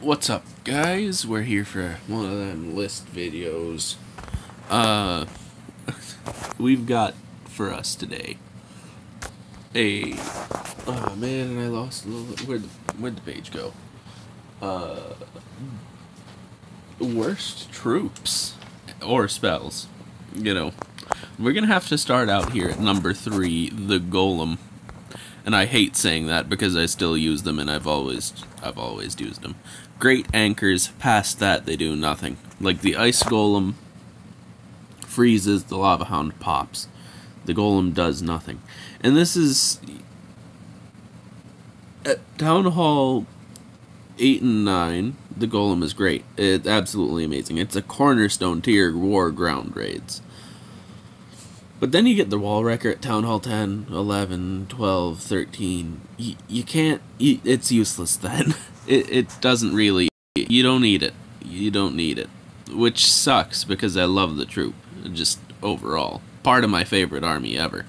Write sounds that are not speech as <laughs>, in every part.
What's up, guys? We're here for one of them list videos. Uh, <laughs> we've got for us today a. Oh man, and I lost a little. Where'd the, where'd the page go? Uh, worst troops or spells. You know, we're gonna have to start out here at number three, the Golem and I hate saying that because I still use them and I've always I've always used them. Great anchors, past that they do nothing. Like the ice golem freezes, the lava hound pops. The golem does nothing. And this is at Town Hall 8 and 9, the golem is great. It's absolutely amazing. It's a cornerstone to your war ground raids. But then you get the wall wrecker at Town Hall 10, 11, 12, 13. You, you can't, you, it's useless then. <laughs> It, it doesn't really, you don't need it. You don't need it. Which sucks because I love the troop, just overall. Part of my favorite army ever.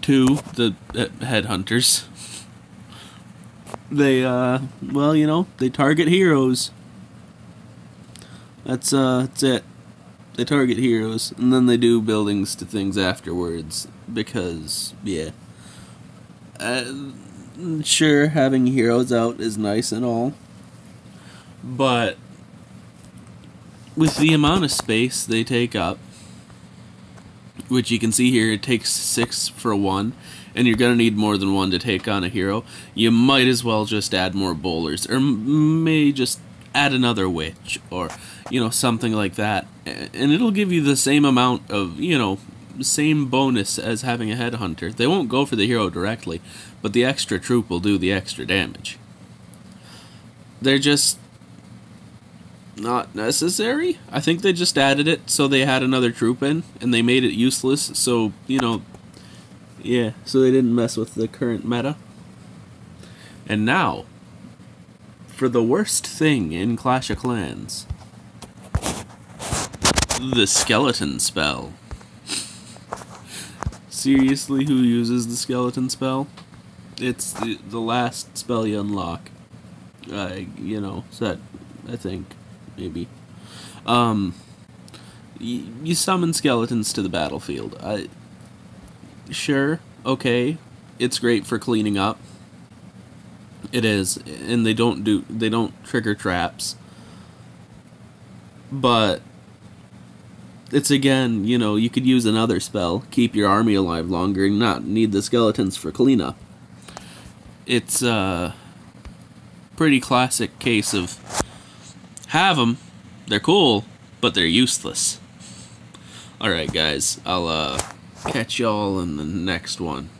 Two, the uh, headhunters. They, uh, well, you know, they target heroes. That's, uh, that's it they target heroes and then they do buildings to things afterwards because yeah. Uh, sure having heroes out is nice and all but with the amount of space they take up which you can see here it takes six for one and you're going to need more than one to take on a hero you might as well just add more bowlers or may just add another witch or you know something like that. And it'll give you the same amount of you know same bonus as having a headhunter. They won't go for the hero directly but the extra troop will do the extra damage. They're just not necessary. I think they just added it so they had another troop in and they made it useless so you know yeah so they didn't mess with the current meta. And now for the worst thing in Clash of Clans. The skeleton spell. Seriously, who uses the skeleton spell? It's the, the last spell you unlock. Uh, you know, set, I think, maybe. Um, you summon skeletons to the battlefield. I, sure, okay, it's great for cleaning up it is, and they don't do they don't trigger traps. But it's again, you know, you could use another spell, keep your army alive longer, and not need the skeletons for cleanup. It's a pretty classic case of have them, they're cool, but they're useless. All right, guys, I'll uh, catch y'all in the next one.